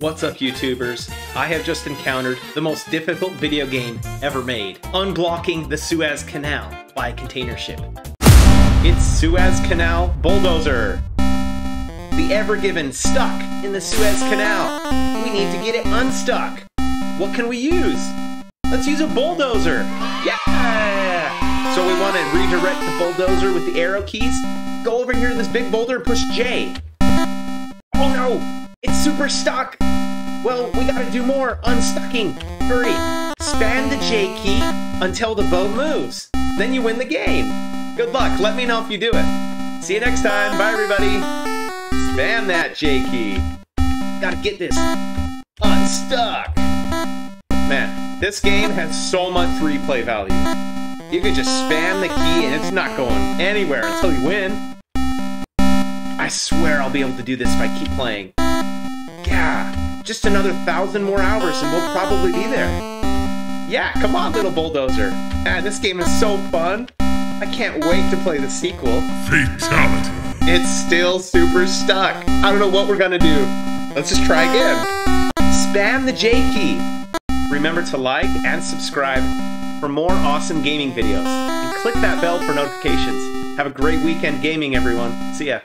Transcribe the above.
What's up, YouTubers? I have just encountered the most difficult video game ever made unblocking the Suez Canal by a container ship. It's Suez Canal Bulldozer. The Ever Given stuck in the Suez Canal. We need to get it unstuck. What can we use? Let's use a bulldozer. Yeah! So we want to redirect the bulldozer with the arrow keys. Go over here to this big boulder and push J. Oh no! It's super stuck! Well, we gotta do more unstucking. Hurry! Spam the J key until the boat moves. Then you win the game. Good luck. Let me know if you do it. See you next time. Bye, everybody. Spam that J key. Gotta get this unstuck. Man, this game has so much replay value. You can just spam the key and it's not going anywhere until you win. I swear I'll be able to do this if I keep playing. Yeah, just another thousand more hours and we'll probably be there. Yeah, come on, little bulldozer. Man, this game is so fun. I can't wait to play the sequel. Fatality. It's still super stuck. I don't know what we're gonna do. Let's just try again. Spam the J key. Remember to like and subscribe for more awesome gaming videos. And click that bell for notifications. Have a great weekend gaming, everyone. See ya.